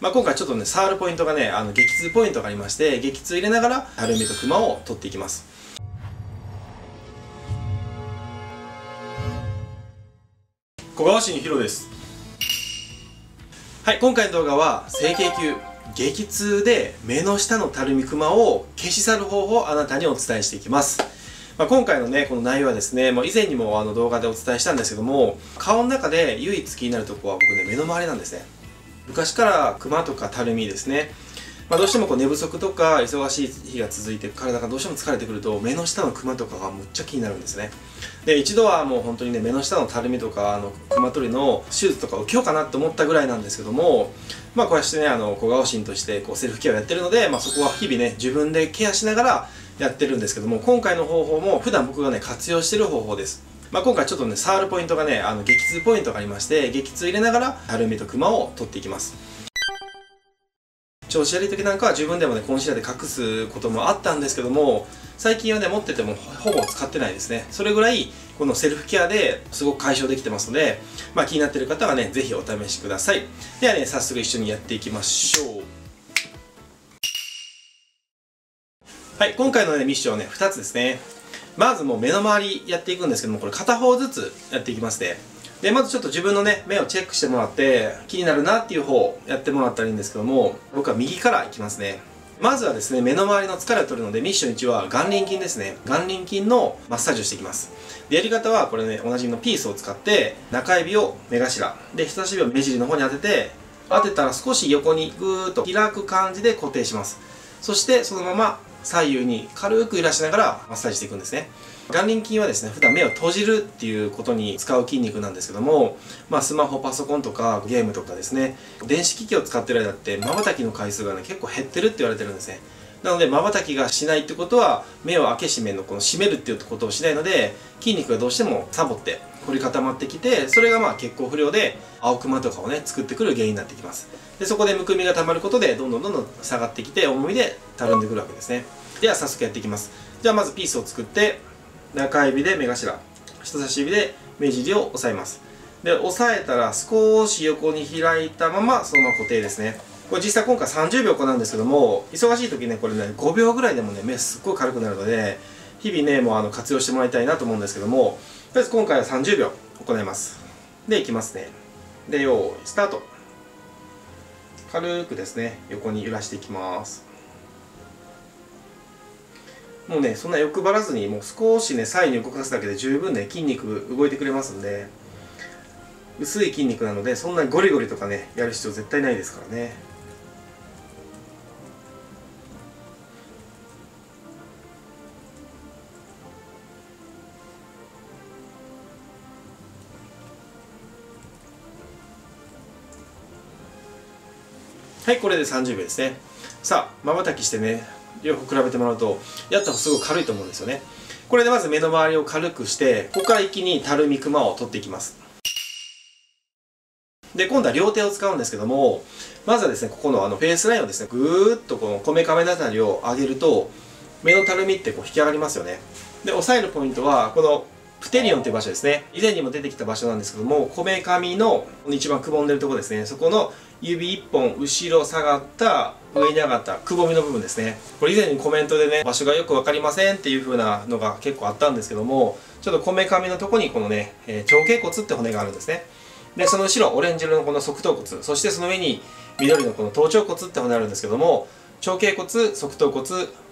まあ、今回ちょっとね、触るポイントがね、あの激痛ポイントがありまして、激痛入れながら、たるみとクマを取っていきます。です。はい、今回の動画は、整形級、激痛で目の下のたるみクマを消し去る方法をあなたにお伝えしていきます。まあ、今回のね、この内容はですね、もう以前にもあの動画でお伝えしたんですけども、顔の中で唯一気になるとこは僕ね、目の周りなんですね。昔からクマとかたるみですね。まあ、どうしてもこう寝不足とか忙しい日が続いて体がどうしても疲れてくると目の下のクマとかがむっちゃ気になるんですね。で一度はもう本当にね目の下のたるみとかあのクマ取りの手術とか受けようかなと思ったぐらいなんですけどもまあこうしてねあの小顔診としてこうセルフケアをやってるので、まあ、そこは日々ね自分でケアしながらやってるんですけども今回の方法も普段僕がね活用してる方法です。まあ、今回ちょっとね触るポイントがねあの激痛ポイントがありまして激痛入れながらたるみとクマを取っていきます。調子悪い時なんかは自分でもねコンシーラーで隠すこともあったんですけども最近はね持っててもほぼ使ってないですね。それぐらいこのセルフケアですごく解消できてますので、まあ、気になっている方はね是非お試しください。ではね早速一緒にやっていきましょう。はい今回のねミッションはね2つですね。まずもう目の周りやっていくんですけどもこれ片方ずつやっていきますねでまずちょっと自分のね目をチェックしてもらって気になるなっていう方をやってもらったらいいんですけども僕は右からいきますね。まずはですね目の周りの疲れを取るのでミッション1は眼輪筋ですね。眼輪筋のマッサージをしていきます。でやり方はこれねおなじみのピースを使って中指を目頭。で人差し指を目尻の方に当てて当てたら少し横にぐーっと開く感じで固定します。そしてそのまま左右に軽く揺らしながらマッサージしていくんですね。眼輪筋はですね普段目を閉じるっていうことに使う筋肉なんですけども、まあ、スマホパソコンとかゲームとかですね電子機器を使ってる間ってまばたきの回数がね結構減ってるって言われてるんですね。なのでまばたきがしないってことは目を開け閉めのこの閉めるっていうことをしないので筋肉がどうしてもサボって凝り固まってきてそれがまあ血行不良で青クマとかをね作ってくる原因になってきます。でそこでむくみがたまることでどんどんどんどん下がってきて重みでたるんでくるわけですね。では早速やっていきます。じゃあまずピースを作って中指で目頭人差し指で目尻を押さえます。で押さえたら少し横に開いたままそのまま固定ですね。これ実際今回30秒なんですけども忙しい時ねこれね5秒ぐらいでもね目すっごい軽くなるので日々ねもうあの活用してもらいたいなと思うんですけどもとりあえず今回は30秒行います。でいきますね。で用意スタート。軽くですね横に揺らしていきます。もうねそんな欲張らずにもう少しね左右に動かすだけで十分ね筋肉動いてくれますんで薄い筋肉なのでそんなゴリゴリとかねやる必要絶対ないですからね。はいこれで30秒ですね。さあまばたきしてね。両方比べてもらうとやった方がすごい軽いと思うんですよね。これでまず目の周りを軽くしてここから一気にたるみクマを取っていきます。で今度は両手を使うんですけどもまずはですねここのあのフェイスラインをですねぐーっとこのこめかめのあたりを上げると目のたるみってこう引き上がりますよね。で押さえるポイントはこのプテリオンという場所ですね。以前にも出てきた場所なんですけどもこめかみの一番くぼんでるところですね。そこの指1本後ろ下がった上に上がったくぼみの部分ですね。これ以前にコメントでね場所がよく分かりませんっていう風なのが結構あったんですけどもちょっとこめかみのとこにこのね、えー、長頸骨って骨があるんですね。でその後ろオレンジ色のこの側頭骨そしてその上に緑のこの頭頂骨って骨あるんですけども長頸骨側頭骨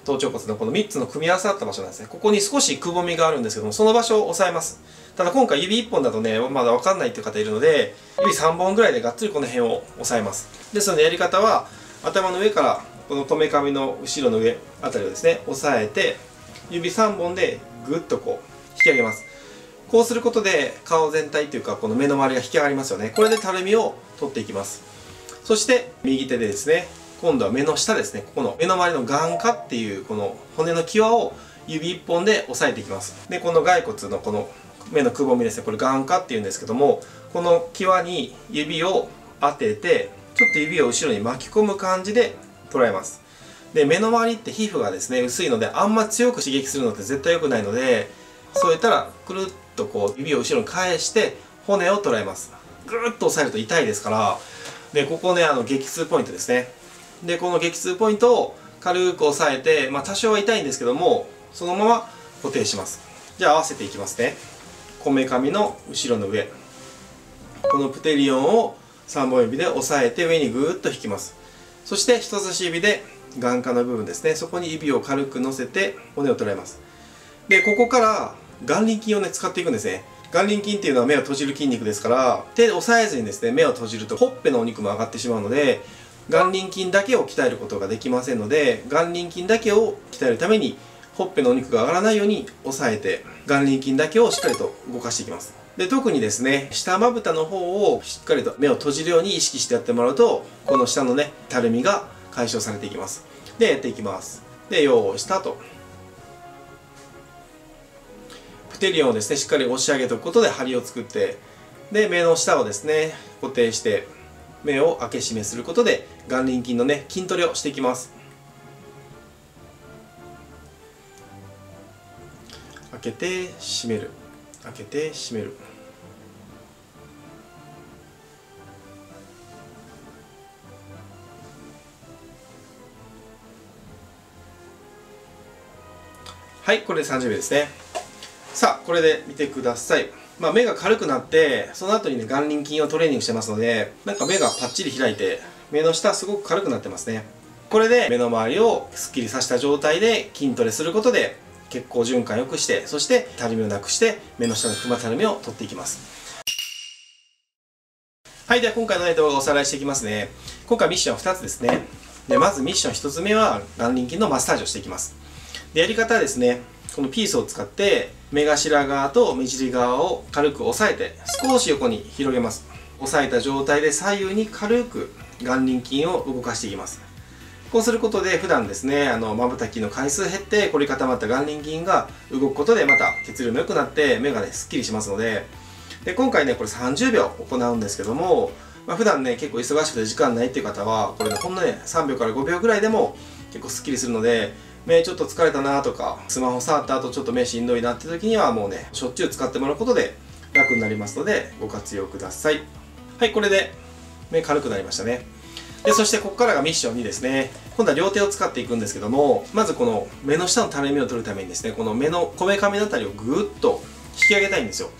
頭頂骨のこの3つの組み合わさった場所なんですね。ここに少しくぼみがあるんですけどもその場所を押さえます。ただ今回指1本だとねまだ分かんないっていう方いるので指3本ぐらいでがっつりこの辺を押さえます。ですのでやり方は頭の上からこのこめかみの後ろの上あたりをですね押さえて指3本でぐっとこう引き上げます。こうすることで顔全体というかこの目の周りが引き上がりますよね。これでたるみを取っていきます。そして右手でですね今度は目の下ですね。ここの目の周りの眼下っていうこの骨の際を指1本で押さえていきます。でこの骸骨のこの目のくぼみですね。これ眼下っていうんですけどもこの際に指を当ててちょっと指を後ろに巻き込む感じで捉えます。で目の周りって皮膚がですね薄いのであんま強く刺激するのって絶対良くないのでそうやったらくるっとこう指を後ろに返して骨を捉えます。ぐーっと押さえると痛いですからでここねあの激痛ポイントですね。でこの激痛ポイントを軽く押さえて、まあ、多少は痛いんですけどもそのまま固定します。じゃあ合わせていきますね。こめかみの後ろの上。このプテリオンを3本指で押さえて上にぐーっと引きます。そして人差し指で眼下の部分ですね。そこに指を軽く乗せて骨を捉えます。でここから眼輪筋をね使っていくんですね。眼輪筋っていうのは目を閉じる筋肉ですから手で押さえずにですね目を閉じるとほっぺのお肉も上がってしまうので眼輪筋だけを鍛えることができませんので眼輪筋だけを鍛えるためにほっぺのお肉が上がらないように押さえて眼輪筋だけをしっかりと動かしていきます。で特にですね下まぶたの方をしっかりと目を閉じるように意識してやってもらうとこの下のねたるみが解消されていきます。でやっていきます。で用意スタート。プテリオンをですねしっかり押し上げておくことで張りを作ってで目の下をですね固定して目を開け閉めすることで眼輪筋のね筋トレをしていきます。開けて閉める。開けて閉める。はいこれで30秒ですね。さあこれで見てください。まあ、目が軽くなってその後にね眼輪筋をトレーニングしてますのでなんか目がパッチリ開いて目の下すごく軽くなってますね。これで目の周りをすっきりさせた状態で筋トレすることで血行循環良くしてそしてたるみをなくして目の下のクマたるみを取っていきます。はいでは今回の、動画をおさらいしていきますね。今回ミッションは2つですね。でまずミッション1つ目は眼輪筋のマッサージをしていきます。でやり方はですねこのピースを使って目頭側と目尻側を軽く押さえて少し横に広げます。押さえた状態で左右に軽く眼輪筋を動かしていきます。こうすることで普段ですねあの瞬きの回数減って凝り固まった眼輪筋が動くことでまた血流も良くなって目がねすっきりしますので。で今回ねこれ30秒行うんですけども、まあ、普段ね結構忙しくて時間ないっていう方はこれねほんのね3秒から5秒ぐらいでも結構すっきりするので目ちょっと疲れたなとかスマホ触った後ちょっと目しんどいなって時にはもうねしょっちゅう使ってもらうことで楽になりますのでご活用ください。はいこれで目軽くなりましたね。でそしてここからがミッション2ですね今度は両手を使っていくんですけどもまずこの目の下のたるみを取るためにですねこの目のこめかみのあたりをぐーっと引き上げたいんですよ。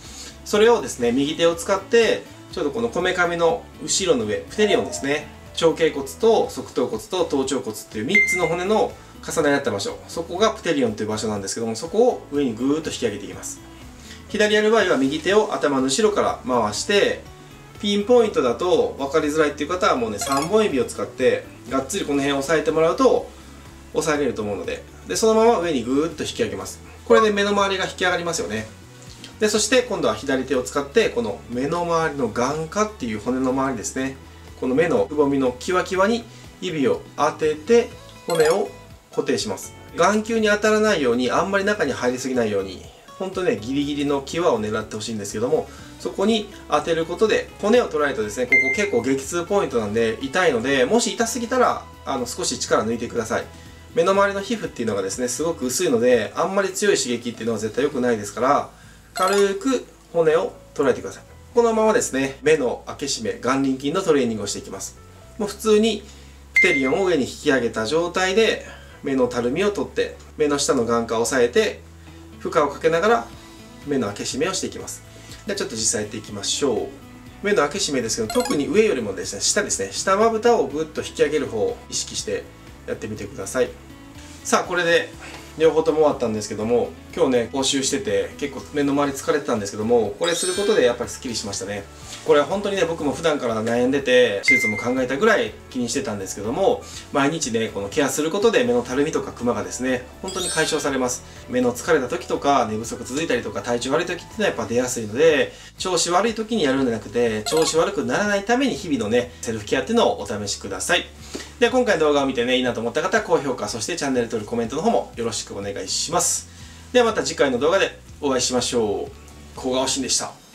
それをですね右手を使ってちょっとこのこめかみの後ろの上プテリオンですね長頸骨と側頭骨と頭頂骨っていう3つの骨の重なり合った場所。そこがプテリオンという場所なんですけどもそこを上にぐーっと引き上げていきます。左やる場合は右手を頭の後ろから回してピンポイントだと分かりづらいっていう方はもうね3本指を使ってがっつりこの辺を押さえてもらうと押さえれると思うので。でそのまま上にぐーっと引き上げます。これで目の周りが引き上がりますよね。でそして今度は左手を使ってこの目の周りの眼下っていう骨の周りですね。この目のくぼみのキワキワに指を当てて骨を固定します。眼球に当たらないようにあんまり中に入りすぎないように本当ねギリギリの際を狙ってほしいんですけどもそこに当てることで骨を取られるとですねここ結構激痛ポイントなんで痛いのでもし痛すぎたらあの少し力抜いてください。目の周りの皮膚っていうのがですねすごく薄いのであんまり強い刺激っていうのは絶対良くないですから軽く骨を捉えてください。このままですね目の開け閉め眼輪筋のトレーニングをしていきます。もう普通にプテリオンを上に引き上げた状態で目のたるみを取って目の下の眼下を押さえて負荷をかけながら目の開け閉めをしていきます。ではちょっと実際やっていきましょう。目の開け閉めですけど特に上よりもですね下ですね。下まぶたをぐっと引き上げる方を意識してやってみてください。さあこれで両方とも終わったんですけども今日ね講習してて結構目の周り疲れてたんですけどもこれすることでやっぱりすっきりしましたね。これは本当にね僕も普段から悩んでて手術も考えたぐらい気にしてたんですけども毎日ねこのケアすることで目のたるみとかクマがですね本当に解消されます。目の疲れた時とか寝不足続いたりとか体調悪い時っていうのはやっぱ出やすいので調子悪い時にやるんじゃなくて調子悪くならないために日々のねセルフケアっていうのをお試しください。で今回の動画を見てねいいなと思った方は高評価そしてチャンネル登録コメントの方もよろしくお願いしますではまた次回の動画でお会いしましょう。小川しんでした。